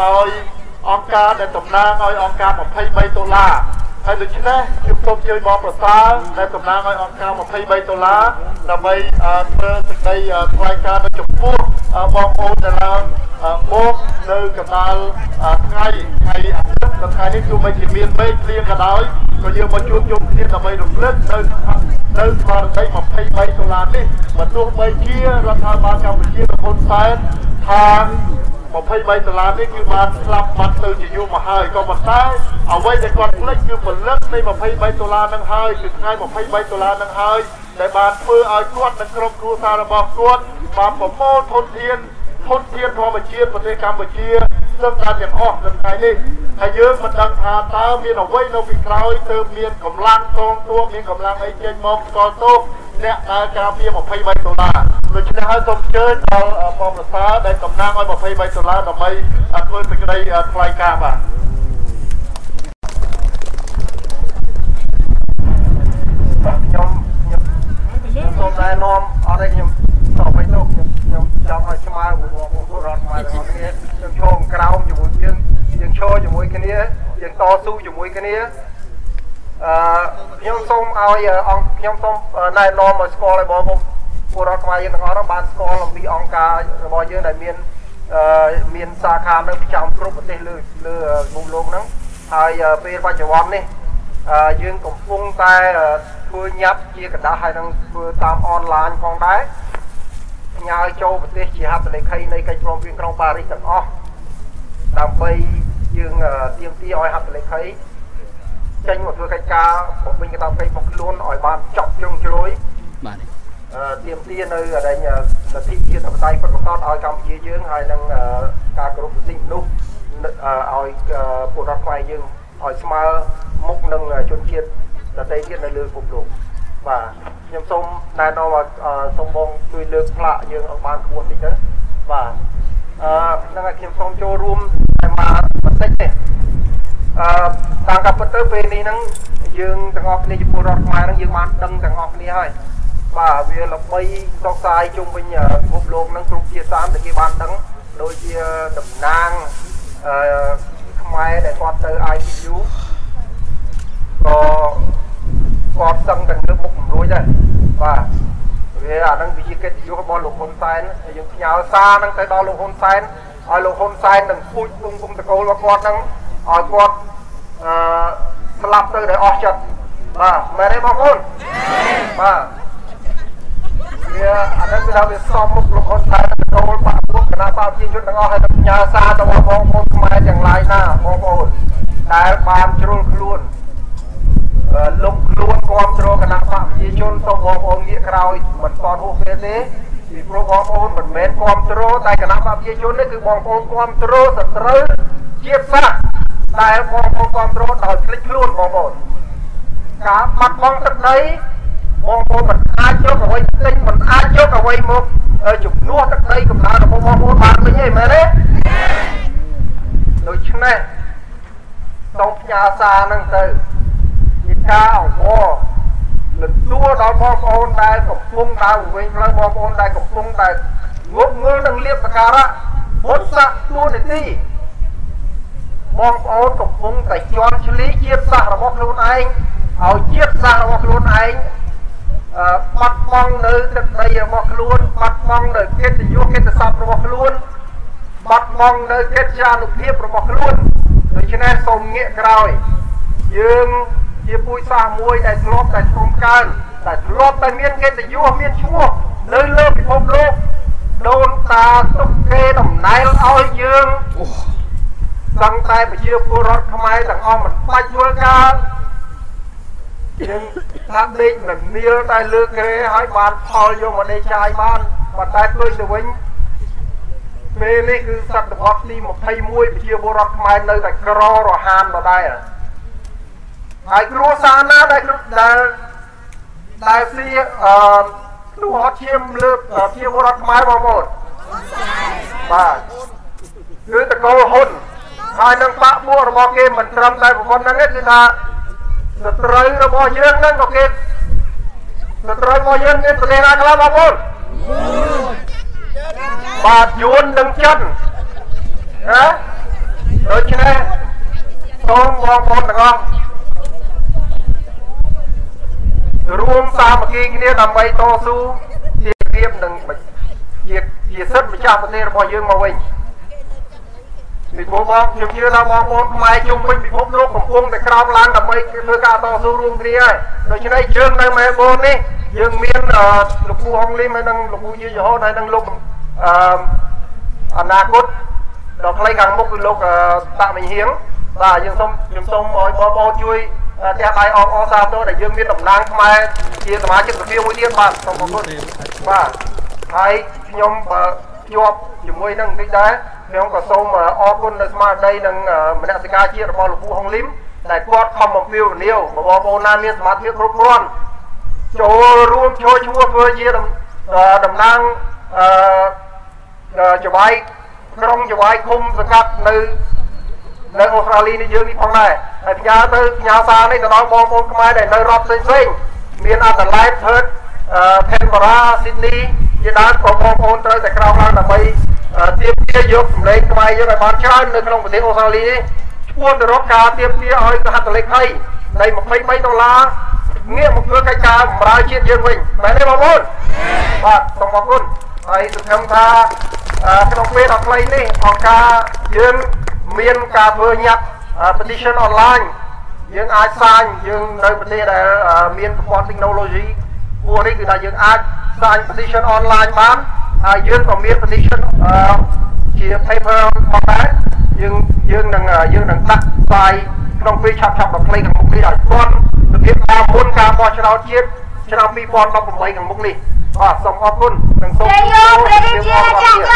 ដោយអង្គការដែលតំណាងឲ្យអង្គការ23ដុល្លារហើយដូច្នេះខ្ញុំសូមជើញមកប្រសើរដែលតំណាងឲ្យអង្គការ23ដុល្លារដើម្បីធ្វើសេចក្តីថ្លែងការណ៍នៅចំពោះបងប្អូនដែលឡើងមកនៅកណ្ដាលថ្ងៃថ្ងៃអាទិត្យនៅថ្ងៃនេះទោះបីជាមានមេឃភ្លៀងក៏ដោយក៏យើងមកជួបជុំគ្នាដើម្បីរំលឹកនៅនៅស្មារតី23ដុល្លារនេះបើទោះបីជារដ្ឋាភិបាលកម្ពុជារហូតសែនថា 23ដុល្លារនេះគឺបានស្លាប់បាត់ទៅជាយូរមកហើយក៏ប៉ុន្តែអ្វីដែលគាត់ភ្លេចគឺពលិតនៃ23ដុល្លារនឹងហើយគឺថ្ងៃ23ដុល្លារនឹងហើយដែលបានធ្វើឲ្យគាត់និងក្រុមគ្រួសាររបស់គាត់បានប្រមូលធនធានធនធានធម្មជាតិប្រទេសកម្ពុជាស្ទឹងតែទាំងអស់នៅថ្ងៃនេះហើយយើងមិនដឹងថាតើមានអ្វីនៅពីក្រោយទើបមានកម្លាំងកងទ័ពមានកម្លាំងអីចេញមកស្គាល់ទោសអ្នកដែលការពារ23ដុល្លារ ដូច្នេះហើយសូមអញ្ជើញដល់បងប្រសើរដែលតំណាងឲ្យ23ដុល្លារដើម្បីធ្វើសេចក្តីថ្លែងការណ៍បាទខ្ញុំខ្ញុំសូមណែនាំអត់ទេខ្ញុំតបទៅខ្ញុំខ្ញុំចង់ឲ្យស្មើបងប្អូនរដ្ឋខ្មែរទាំងអស់គ្នាខ្ញុំឈរក្រោមជាមួយយើងយើងឈរជាមួយគ្នាយើងតស៊ូជាមួយគ្នាអឺខ្ញុំសូមឲ្យអង្គខ្ញុំសូមណែនាំឲ្យស្គាល់ឲ្យបងប្អូន ពលរដ្ឋខ្មែរយើងទាំងអស់ហ្នឹងបានស្គាល់អំពីអង្គការរបស់យើងដែលមានអឺមានសាខានៅប្រចាំគ្រប់ប្រទេសលើលើមុំលោកហ្នឹងហើយពេលបច្ចុប្បន្ននេះយើងកំពុងតែធ្វើញាត់ជាกระดาษហើយនឹងធ្វើតាមអនឡាញផងដែរផ្ញើចូលប្រទេសជាហត្ថលេខីនៃកិច្ចព្រមព្រៀងក្រុងប៉ារីសទាំងអស់ដើម្បីយើងទៀមទាឲ្យហត្ថលេខីចេញមកធ្វើកិច្ចការបំពេញកាតព្វកិច្ចរបស់ខ្លួនឲ្យបានចប់ជ្រុងជ្រោយបាទអឺ ទៀមទានៅអដែងលទ្ធិជាតិបតៃពិតប្រាកដឲ្យកម្ពុជាយើងហើយនឹងការគោរពសិទ្ធិមនុស្សឲ្យពលរដ្ឋខ្មែរយើងឲ្យស្មើមុខនឹងជនជាតិដទៃទៀតនៅលើពិភពលោកបាទខ្ញុំសូមណែនាំឲ្យសូមបងជួយលើកផ្លាកយើងឲ្យបានក្បួនតិចទៅបាទអឺហ្នឹងហើយខ្ញុំសូមចូលរួមតែមកបន្តិចទេអឺតាមការពិតទៅពេលនេះហ្នឹងយើងទាំងអស់គ្នាជាពលរដ្ឋខ្មែរហ្នឹងយើងបានដឹងទាំងអស់គ្នាហើយ បាទវាល្បីសកសាយជុំវិញពិភពលោកហ្នឹងគ្រប់ជាសាមដែលគេបានដឹងដូចជាតំណាងអឺខ្មែរដែលគាត់ទៅ ICU ក៏គាត់សឹងតែលើមុខមិនរួចដែរបាទវាអានឹងវាជាកិត្តិយសរបស់លោកហ៊ុនសែនយើងផ្ញើសារហ្នឹងទៅដល់លោកហ៊ុនសែនឲ្យលោកហ៊ុនសែននឹងពូជគុំគុំតកូលរបស់គាត់ហ្នឹងឲ្យគាត់អឺស្លាប់ទៅដោយអស់ចិត្តបាទមែនទេបងប្អូនបាទ វាអានឹងគឺថាវាសមមុខលោកហ៊ុនសែនតកូលបាក់ពួកគណៈបាលជាជនទាំងអស់ឲ្យផ្ញើសារទៅបងប្អូនខ្មែរទាំងឡាយណាបងប្អូនដែលបានជ្រុលខ្លួនលុកខ្លួនគ្រប់គ្រងគណៈបកប្រជាជនសូមបងប្អូនងាកក្រោយមិនតន់ហួសពេលទេពីព្រោះបងប្អូនមិនមែនគ្រប់គ្រងតែគណៈបកប្រជាជននេះគឺបងប្អូនគ្រប់គ្រងសត្រូវជាតិសាសន៍ដែលបងប្អូនគ្រប់គ្រងដោយភ្លេចខ្លួនបងប្អូនការបាត់បង់ទឹកដី បងប្អូនមិនអាចយកអ្វីទិញមិនអាចយកអ្វីមកជំនួសទឹកដីកំណើតរបស់បងប្អូនបានវិញទេមែនទេដូច្នេះសូមផ្ញើសារហ្នឹងទៅការអង្វរលំទួដល់បងប្អូនដែលកំពុងដើរវិញផ្លូវបងប្អូនដែលកំពុងតែងប់ងល់នឹងលៀបសការៈបុតស័កទួនាទីបងប្អូនកំពុងតែជន់ឈ្លីជាតិសាសន៍របស់ខ្លួនឯងឲ្យជាតិសាសន៍របស់ខ្លួនឯងអឺ បាត់បង់នៅទឹកដីរបស់ខ្លួនបាត់បង់នៅកិត្តិយសកិត្តិស័ព្ទរបស់ខ្លួនបាត់បង់នៅកិត្យានុភាពរបស់ខ្លួនដូច្នេះសូមងាកក្រោយយើងជាពូជសាសមួយដែលធ្លាប់តែធំកើនតែធ្លាប់តែមានកិត្តិយសមានឈ្មោះនៅលើពិភពលោកដូនតាទុកគេតំណែងឲ្យយើងសង្តែប្រជាពលរដ្ឋខ្មែរទាំងអស់មិនបាច់យល់ការ យើងថាដេកនឹងនៀលតែលើក្រែឲ្យបានផលយកមកដេកចាយបានប៉ុន្តែផ្ទុយទៅវិញពេលនេះគឺសតវត្សទី21ប្រជាពលរដ្ឋខ្មែរនៅតែក្ររហានដដែលហើយគ្រួសារណាដែលដែលដែលស៊ីអឺនោះហត់ឈាមលើជាវរដ្ឋខ្មែរបងប្អូនបាទគឺតកូលហ៊ុនហើយនឹងបាក់ពួករបស់គេមិនត្រឹមតែប្រព័ន្ធហ្នឹងទេគឺថា សត្រូវរបស់យើងហ្នឹងក៏គេសត្រូវរបស់យើងមានប្រទេសណាខ្លះបងប្អូនបាទយួននិងចិនណាដូច្នេះសូមបងប្អូនទាំងអស់រួមសាមគ្គីគ្នាដើម្បីតស៊ូជារៀបនឹងជាជាសិទ្ធិម្ចាស់ប្រទេសរបស់យើងមកវិញ ពីព្រោះបងខ្ញុំជឿថាបងប្អូនខ្មែរជុំវិញពិភពលោកកំពុងតែក្រោមឡើងដើម្បីធ្វើការតស៊ូរួមគ្នាហើយដូច្នេះយើងនៅមែលប៊ននេះយើងមានលោកពូហុងលីមហើយនិងលោកពូយាយហូនហើយនិងលោកអឺអនាគតដល់ខ្លីខាងមុខគឺលោកតាក់មិញហៀងបាទយើងសូមខ្ញុំសូមឲ្យបងប្អូនជួយផ្ទះដៃអបអសាទរដែលយើងមានតំណាងខ្មែរជាសមាជិកសភាមួយទៀតបាទសូមអរគុណបាទហើយខ្ញុំបើ ជាប់ជាមួយនឹងតិចដែរខ្ញុំក៏សូមអរគុណនៅស្មារតីនិងមនសិការជាតិរបស់លោកពូហុងលីមដែលគាត់ខំបំពេញនាវបងប្អូនណាមានសមត្ថភាពគ្រប់គ្រាន់ចូលរួមចូលឈ្មោះធ្វើជាតំណាងអឺច្បាយក្រុងច្បាយឃុំសង្កាត់នៅនៅអូស្ត្រាលីនេះយើងនេះផងដែរហើយផ្ញើទៅផ្ញើសារនេះទៅដល់បងប្អូនខ្មែរដែលនៅរដ្ឋផ្សេងផ្សេងមានអាដាលេដផឺតអឺខេនបារ៉ាស៊ីដនី ជាដើមបងប្អូនត្រូវតែក្រោកឡើងដើម្បីទៀមទាយកសម្លេងខ្មែរយើងឲ្យបានច្រើននៅក្នុងប្រទេសអូស្ត្រាលីនេះឈ្មោះទៅរកការទៀមទាឲ្យសហត្ថលេខីនៃ23ដុល្លារងាកមកធ្វើកិច្ចការបម្រើជាតិយើងវិញមែនទេបងប្អូនបាទសូមអរគុណហើយសង្ឃឹមថាក្នុងពេលដ៏ខ្លីនេះអង្គការយើងមានការធ្វើញាត់ petition online យើងអាចសាញយើងនៅប្រទេសដែលមានប្រព័ន្ធ technology ពូនេះគឺថាយើងអាចសាញ petition online បានហើយយើងក៏មាន petition ជា paper ផងដែរយើងយើងនឹងយើងនឹងដាក់ផ្សាយក្នុងពេលឆាប់ឆាប់ដល់ខ្លីខាងមុខនេះឲ្យគាត់របៀបការមុនការបោះឆ្នោតជាតិឆ្នាំ2018ខាងមុខនេះបាទសូមអរគុណនិងសូមជយោព្រះរាជា